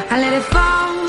I let it fall.